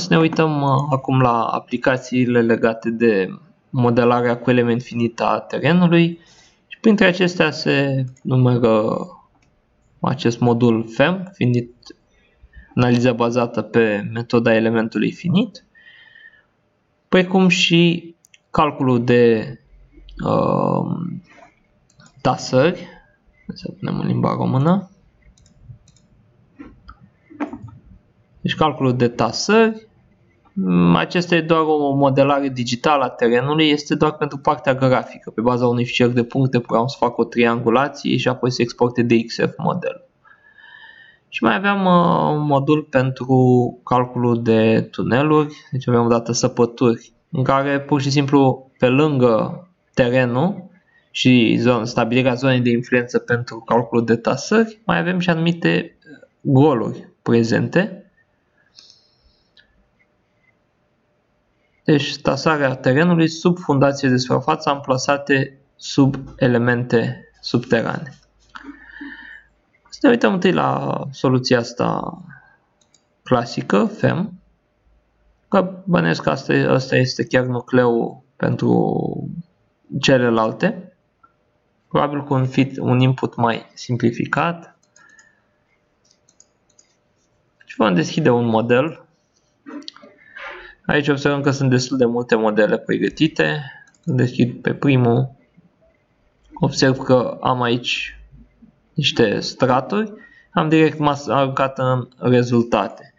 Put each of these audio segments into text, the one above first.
să ne uităm uh, acum la aplicațiile legate de modelarea cu element finit a terenului și printre acestea se numără acest modul FEM, finit, analiza bazată pe metoda elementului finit, precum și calculul de uh, tasări, să punem în limba română, deci calculul de tasări, mm, acesta e doar o modelare digitală a terenului, este doar pentru partea grafică. Pe baza unui fișier de puncte puteam să fac o triangulație și apoi să exporte DXF model. Și mai aveam uh, un modul pentru calculul de tuneluri, deci aveam o dată săpături, în care pur și simplu pe lângă terenul și zon, stabilirea zonei de influență pentru calculul de tasări, mai avem și anumite goluri prezente Deci tasarea terenului sub fundație de suprafață amplasate sub elemente subterane. Să ne uităm întâi la soluția asta clasică, FEM, că bănesc că asta, asta este chiar nucleul pentru celelalte, probabil cu un, fit, un input mai simplificat. Și vom deschide un model Aici observăm că sunt destul de multe modele pregătite. Deschid pe primul. Observ că am aici niște straturi. Am direct aruncat în rezultate.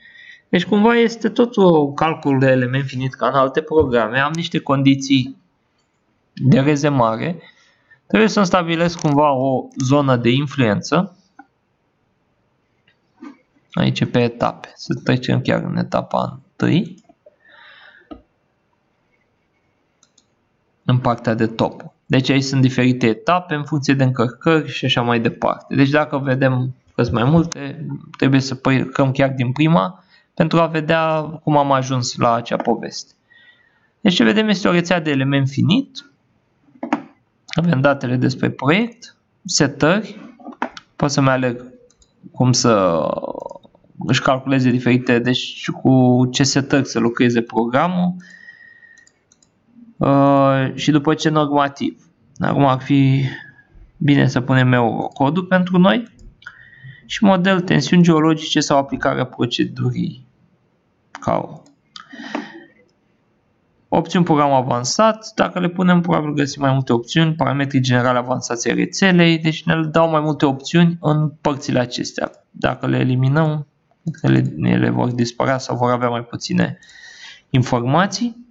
Deci cumva este tot o calcul de element finit ca în alte programe. Am niște condiții de rezemare. Trebuie să-mi stabilesc cumva o zonă de influență. Aici pe etape. Să trecem chiar în etapa 1 în partea de top. Deci aici sunt diferite etape în funcție de încărcări și așa mai departe. Deci dacă vedem că sunt mai multe, trebuie să păcăm chiar din prima pentru a vedea cum am ajuns la acea poveste. Deci ce vedem este o rețea de element finit. Avem datele despre proiect, setări, pot să-mi aleg cum să își calculeze diferite, deci cu ce setări să lucreze programul, Uh, și după ce normativ. Acum ar fi bine să punem eurocodul pentru noi și model tensiuni geologice sau aplicarea procedurii CAO. Opțiuni program avansat, dacă le punem probabil găsim mai multe opțiuni, parametrii generale avansați ai rețelei, deci ne dau mai multe opțiuni în părțile acestea. Dacă le eliminăm, ele, ele vor dispărea sau vor avea mai puține informații.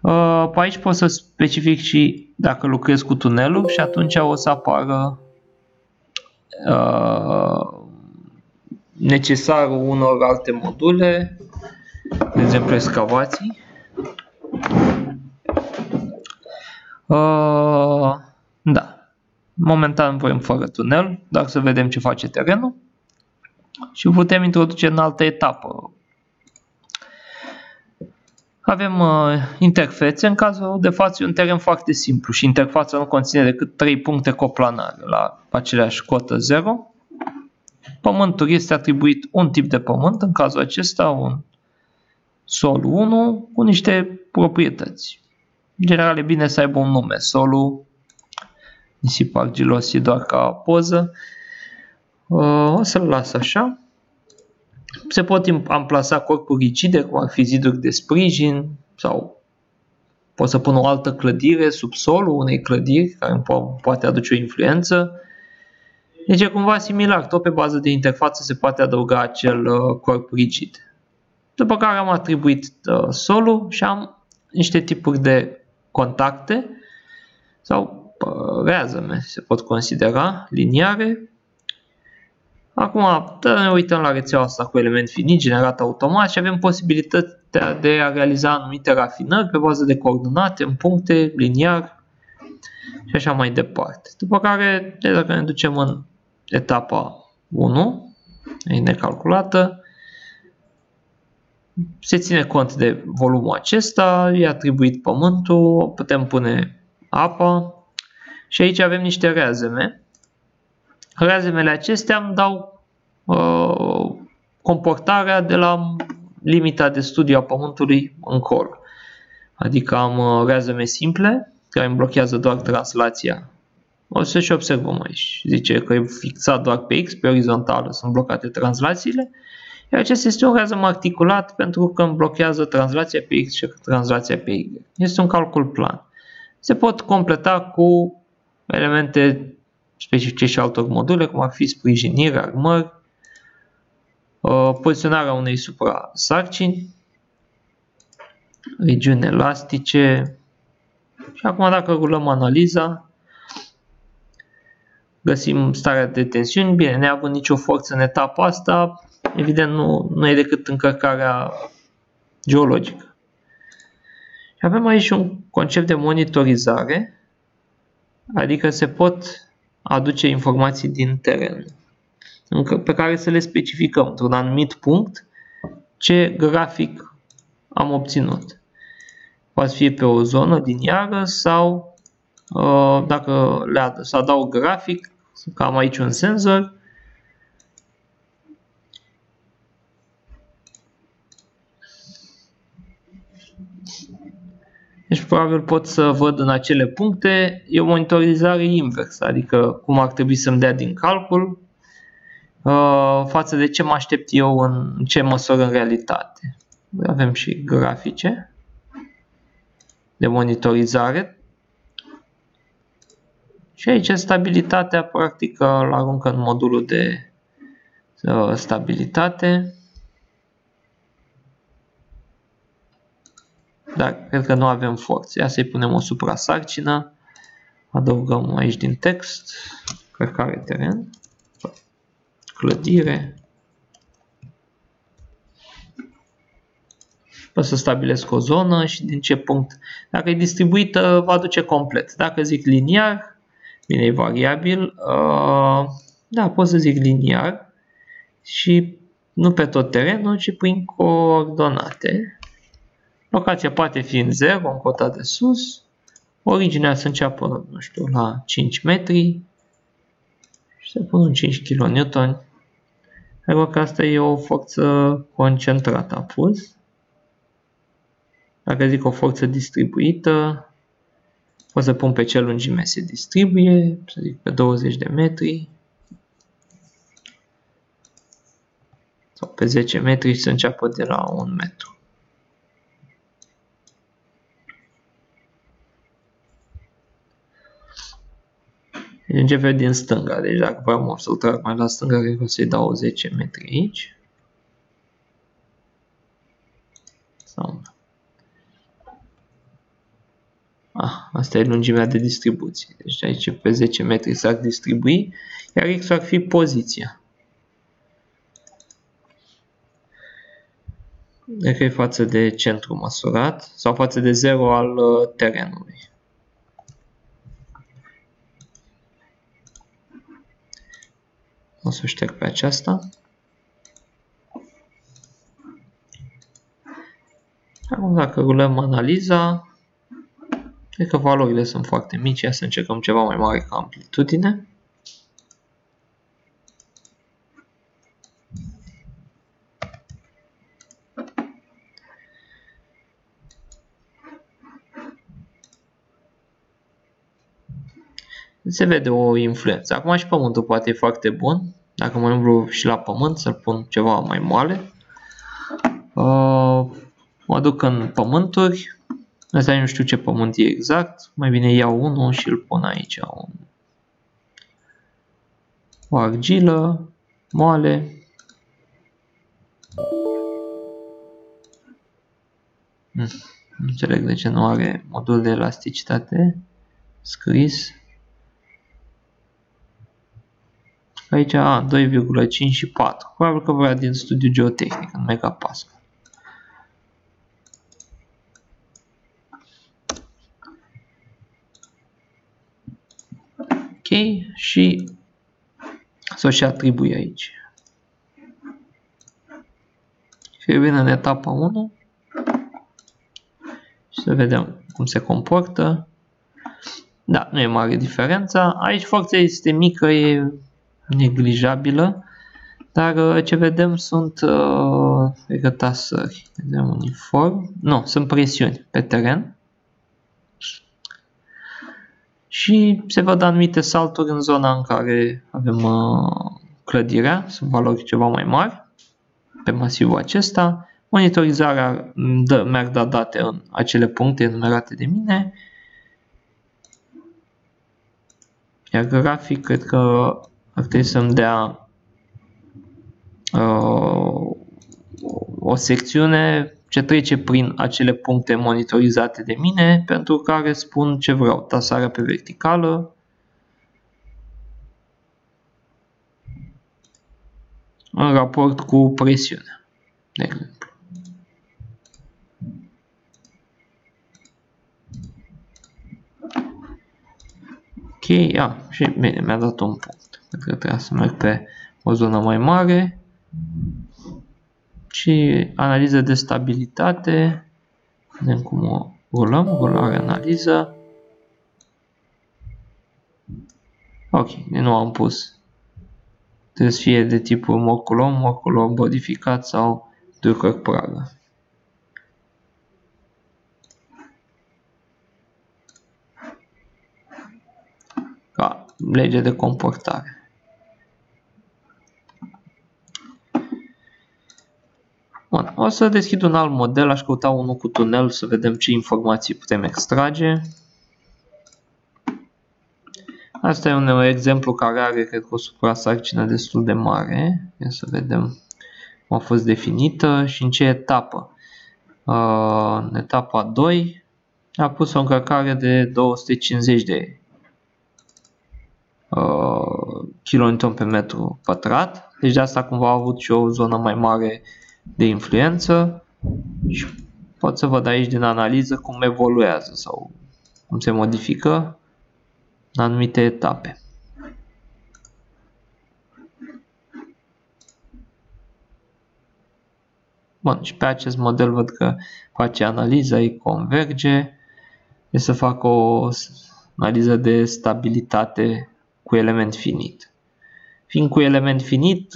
Uh, pe aici pot să specific și dacă lucrez cu tunelul și atunci o să apară uh, necesarul unor alte module, de exemplu excavații. Uh, da. Momentan vrem fără tunel, dar să vedem ce face terenul și putem introduce în altă etapă avem uh, interfețe, în cazul de față e un teren foarte simplu și interfața nu conține decât 3 puncte coplanare la aceleași cotă 0. Pământul este atribuit un tip de pământ, în cazul acesta un sol 1 cu niște proprietăți. În general e bine să aibă un nume, solul nisip argilos e doar ca poză. Uh, o să-l las așa. Se pot amplasa corpuri rigide, cum ar fi ziduri de sprijin sau pot să pun o altă clădire sub solul unei clădiri care poate aduce o influență. Deci e cumva similar, tot pe bază de interfață se poate adăuga acel uh, corp rigid. După care am atribuit uh, solul și am niște tipuri de contacte sau uh, reazăme se pot considera, liniare, Acum ne uităm la rețeaua asta cu element finit generat automat și avem posibilitatea de a realiza anumite rafinări pe bază de coordonate în puncte, liniar și așa mai departe. După care, dacă ne ducem în etapa 1, e necalculată, se ține cont de volumul acesta, e atribuit pământul, putem pune apa și aici avem niște reazeme Razemele acestea îmi dau uh, comportarea de la limita de studiu a Pământului încolo. Adică am uh, rezume simple, care îmi blochează doar translația. O să și observăm aici. Zice că e fixat doar pe X, pe orizontală sunt blocate translațiile. Iar acesta este un reazum articulat pentru că îmi blochează translația pe X și translația pe Y. Este un calcul plan. Se pot completa cu elemente specifice și altor module, cum ar fi sprijinire, armări, uh, poziționarea unei supra-sarcini, regiuni elastice. Și acum dacă rulăm analiza, găsim starea de tensiuni. Bine, neavând nicio forță în etapa asta, evident nu, nu e decât încărcarea geologică. Și avem aici un concept de monitorizare, adică se pot aduce informații din teren, pe care să le specificăm într-un anumit punct ce grafic am obținut. Poate fi pe o zonă din iară sau uh, dacă le ad- să adaug grafic, că am aici un senzor, Deci probabil pot să văd în acele puncte, e o monitorizare inversă, adică cum ar trebui să-mi dea din calcul uh, față de ce mă aștept eu în ce măsură în realitate. Avem și grafice de monitorizare. Și aici stabilitatea practic îl aruncă în modulul de uh, stabilitate. Dar cred că nu avem forțe. Ia să-i punem o suprasarcină. Adăugăm aici din text. Cărcare teren. Clădire. Pot să stabilesc o zonă și din ce punct. Dacă e distribuită, va duce complet. Dacă zic liniar, bine, e variabil. Uh, da, pot să zic liniar și nu pe tot terenul, ci prin coordonate. Locația poate fi în 0, în cota de sus. Originea să înceapă, nu știu, la 5 metri. Și să pun un 5 kN. Pentru că asta e o forță concentrată apus. Dacă zic o forță distribuită, pot să pun pe ce lungime se distribuie, să zic pe 20 de metri. Sau pe 10 metri și să înceapă de la 1 metru. Deci începe din stânga. Deci dacă vreau să-l trag mai la stânga, cred că o să-i dau 10 metri aici. Sau... Ah, asta e lungimea de distribuție. Deci aici pe 10 metri s-ar distribui, iar x ar fi poziția. Dacă e față de centru măsurat sau față de 0 al uh, terenului. O să șterg pe aceasta. Acum dacă rulăm analiza, cred că valorile sunt foarte mici, ia să încercăm ceva mai mare ca amplitudine. Se vede o influență. Acum și pământul poate e foarte bun. Dacă mă umblu și la pământ, să-l pun ceva mai moale. Uh, mă duc în pământuri. Asta nu știu ce pământ e exact. Mai bine iau unul și îl pun aici. Un... O argilă moale. Hmm. Nu înțeleg de ce nu are modul de elasticitate scris. Aici a 2,5 și 4. Probabil că vrea din studiu geotehnic în megapascal. Ok, și să o și atribui aici. Și vin în etapa 1 și să vedem cum se comportă. Da, nu e mare diferența. Aici forța este mică, e neglijabilă, Dar uh, ce vedem sunt uh, rătasări. Vedem uniform. Nu, sunt presiuni pe teren. Și se văd anumite salturi în zona în care avem uh, clădirea, sunt valori ceva mai mari pe masivul acesta. Monitorizarea dă, mi-ar da date în acele puncte enumerate de mine. Iar grafic cred că ar trebui să-mi dea uh, o secțiune ce trece prin acele puncte monitorizate de mine pentru care spun ce vreau. Tasarea pe verticală, în raport cu presiunea, de exemplu. Ok, a, și bine, mi-a dat un punct. Cred că trebuie să merg pe o zonă mai mare și analiză de stabilitate. Vedem cum o rulăm, rulare analiză. Ok, din nou am pus. Trebuie să fie de tipul morculom, morculom modificat sau Duker Praga. Ca lege de comportare. Bun, o să deschid un alt model, aș căuta unul cu tunel să vedem ce informații putem extrage. Asta e un exemplu care are, cred că, o suprasarcină destul de mare. Ia să vedem cum a fost definită și în ce etapă. Uh, în etapa 2 a pus o încărcare de 250 de uh, kN pe metru pătrat. Deci de asta cumva a avut și o zonă mai mare de influență și pot să văd aici din analiză cum evoluează sau cum se modifică în anumite etape. Bun, și pe acest model văd că face analiza, îi converge, e să fac o analiză de stabilitate cu element finit. Fiind cu element finit,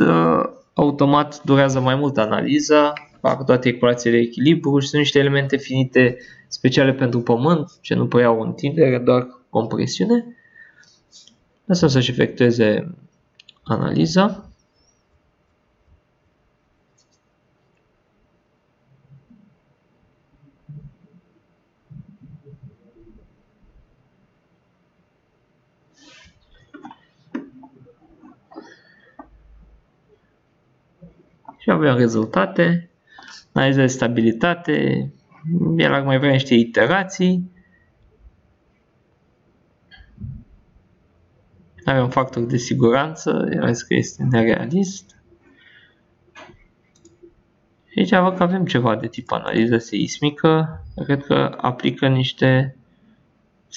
automat durează mai mult analiza, fac toate ecuațiile de echilibru și sunt niște elemente finite speciale pentru pământ, ce nu preiau întindere, doar compresiune. Lăsăm să-și efectueze analiza. Și avem rezultate, analiza de stabilitate, el ar mai vrea niște iterații, avem factor de siguranță, el zis că este nerealist. Și aici văd că avem ceva de tip analiză seismică, cred că aplică niște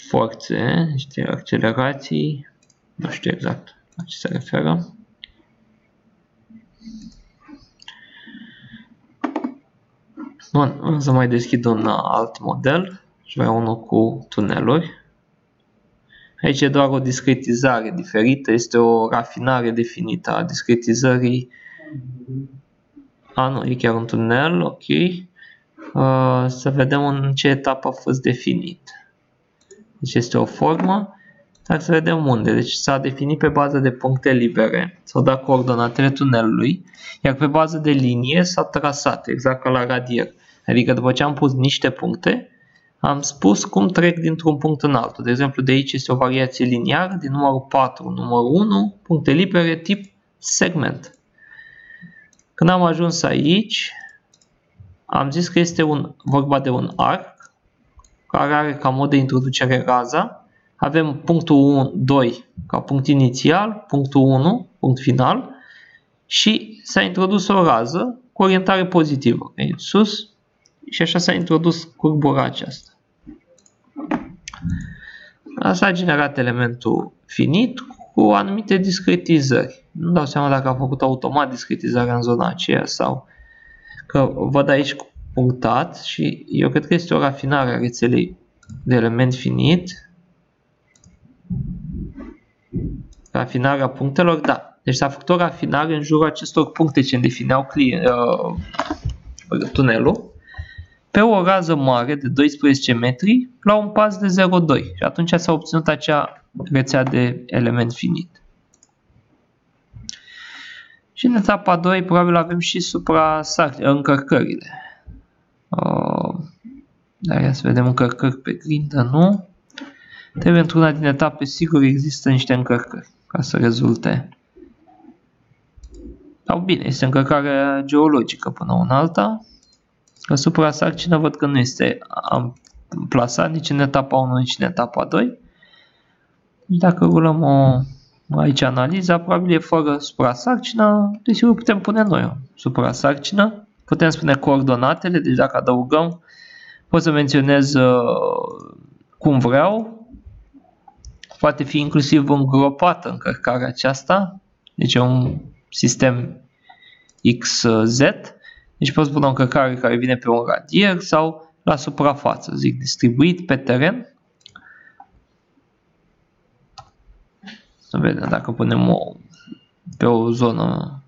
forțe, niște accelerații, nu știu exact la ce se referă. Bun, o să mai deschid un alt model și vreau unul cu tuneluri. Aici e doar o discretizare diferită, este o rafinare definită a discretizării. A, nu, e chiar un tunel, ok. Uh, să vedem în ce etapă a fost definit. Deci este o formă, dar să vedem unde. Deci s-a definit pe bază de puncte libere, s-au dat coordonatele tunelului, iar pe bază de linie s-a trasat, exact ca la radier. Adică după ce am pus niște puncte, am spus cum trec dintr-un punct în altul. De exemplu, de aici este o variație liniară din numărul 4, numărul 1, puncte libere tip segment. Când am ajuns aici, am zis că este un, vorba de un arc care are ca mod de introducere raza. Avem punctul 1, 2 ca punct inițial, punctul 1, punct final și s-a introdus o rază cu orientare pozitivă. Sus, și așa s-a introdus curbura aceasta. Asta a generat elementul finit cu anumite discretizări. Nu dau seama dacă a făcut automat discretizarea în zona aceea sau că văd aici punctat și eu cred că este o rafinare a rețelei de element finit. Rafinarea punctelor, da. Deci s-a făcut o rafinare în jurul acestor puncte ce defineau uh, tunelul pe o rază mare de 12 metri la un pas de 0,2 și atunci s-a obținut acea rețea de element finit. Și în etapa 2 probabil avem și supra încărcările. Uh, dar să vedem încărcări pe grindă, nu? Trebuie într-una din etape, sigur există niște încărcări ca să rezulte. Sau bine, este încărcarea geologică până una alta. Asupra sarcină văd că nu este plasat nici în etapa 1, nici în etapa 2. Deci dacă rulăm o, aici analiza, probabil e fără suprasarcină, desigur putem pune noi o suprasarcină. Putem spune coordonatele, deci dacă adăugăm, pot să menționez uh, cum vreau. Poate fi inclusiv îngropată încărcarea aceasta, deci e un sistem XZ. Deci pot spune o încărcare care vine pe un radier sau la suprafață, zic distribuit pe teren. Să vedem dacă punem o, pe o zonă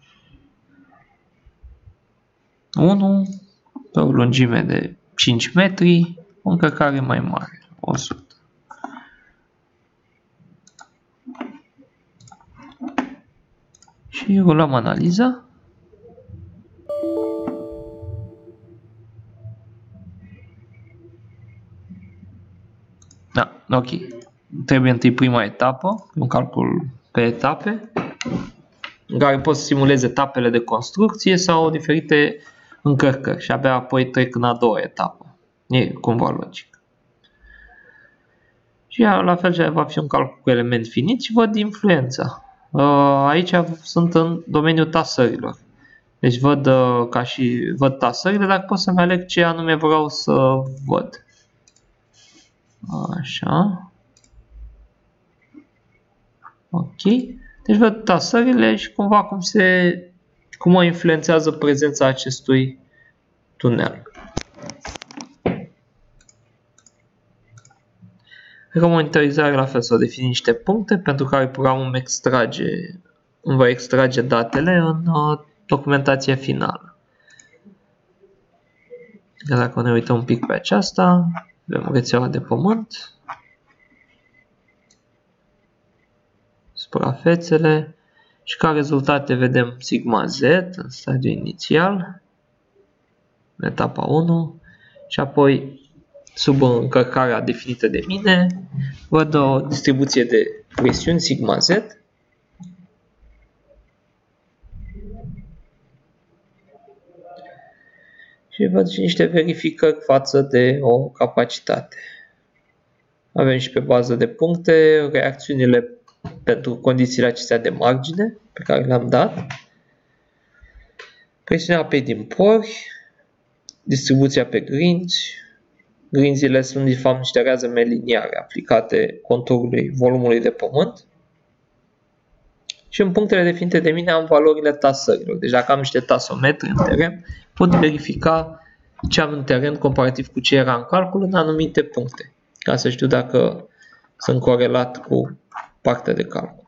1, pe o lungime de 5 metri, o încărcare mai mare, 100. Și rulăm analiza. Da, ok. Trebuie întâi prima etapă, un calcul pe etape, în care poți să simulezi etapele de construcție sau diferite încărcări și abia apoi trec în a doua etapă. E cumva logic. Și la fel va fi un calcul cu element finit și văd influența. Uh, aici sunt în domeniul tasărilor. Deci văd uh, ca și văd tasările, dar pot să-mi aleg ce anume vreau să văd. Așa. Ok. Deci văd tasările și cumva cum se cum o influențează prezența acestui tunel. Monitorizare la fel să defini niște puncte pentru care programul îmi extrage, îmi va extrage datele în uh, documentația finală. Dacă ne uităm un pic pe aceasta, avem rețeaua de pământ, suprafețele și ca rezultate vedem sigma z în stadiul inițial, etapa 1 și apoi sub încărcarea definită de mine văd o distribuție de presiuni sigma z și văd și niște verificări față de o capacitate. Avem și pe bază de puncte reacțiunile pentru condițiile acestea de margine pe care le-am dat, presiunea apei din pori, distribuția pe grinzi, grinzile sunt de fapt niște reazăme liniare aplicate conturului volumului de pământ, și în punctele definite de mine am valorile tasărilor. Deci dacă am niște tasometri în teren, pot verifica ce am în teren comparativ cu ce era în calcul în anumite puncte, ca să știu dacă sunt corelat cu partea de calcul.